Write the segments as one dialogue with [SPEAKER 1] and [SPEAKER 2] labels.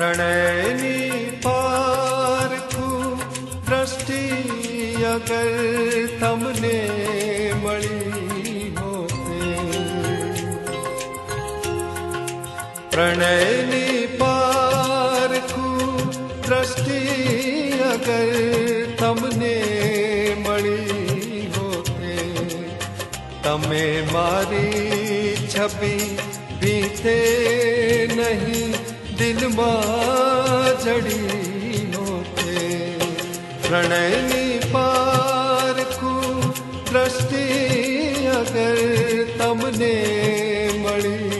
[SPEAKER 1] प्रणयनी पा अगर तमने मणि होते। प्रणयनी दृष्टि अगर तमने होते। मारी छपी बीते नहीं, दिल जड़ी होते। प्रणयी દ્રષ્ટિ અગર તમને મળી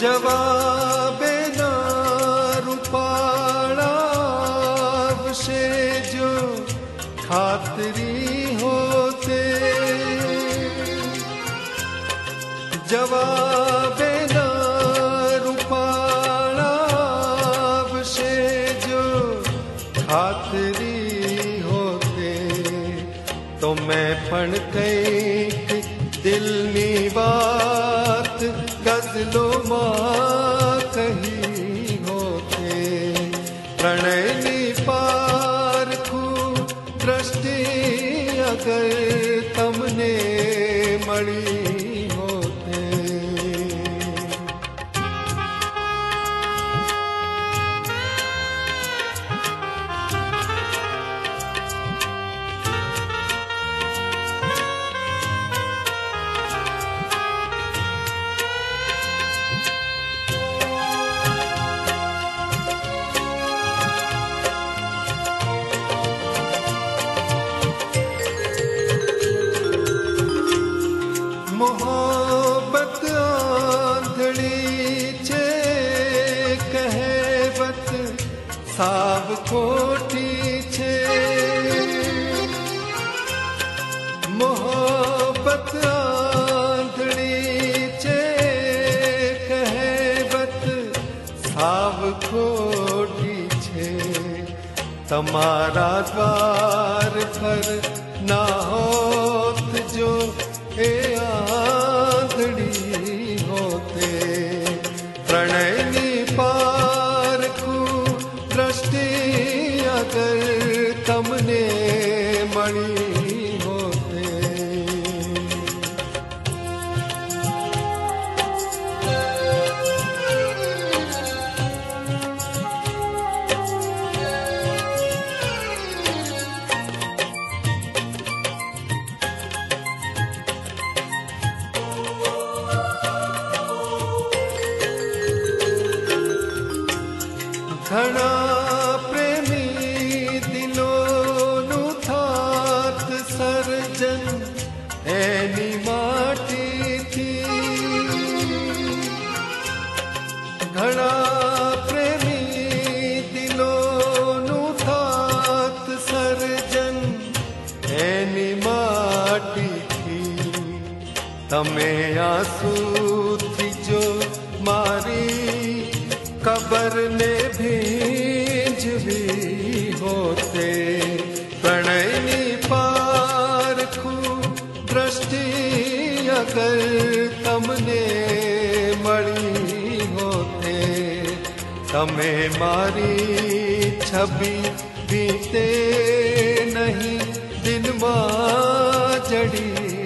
[SPEAKER 1] જવાબે ના રૂપાળા વિશે જો ખાતરી હોતે જવાબે ના રૂપાળા વિશે જો ખાતરી હોતે તો મેં પણ કંઈક દિલની વાત અગર તમને મળી સાવ ખોટી છે મોહબ્બત આંધળી છે કહેવત સાવ ખોટી છે તમારા દ્વાર પર ના હોત જો એ આંધળી હોતે પ્રણયની ઘણા પ્રેમી દિલોનું થાત સર્જન એની માટીથી ઘણા પ્રેમી દિલોનું થાત સર્જન એની માટીથી તમે આંસુથી જો મારી परले भीज भी होते। प्रणयनी पारखू दृष्टि अगर तमने मड़ी होते। तमें मारी छवि बीते नहीं, दिन मा जड़ी।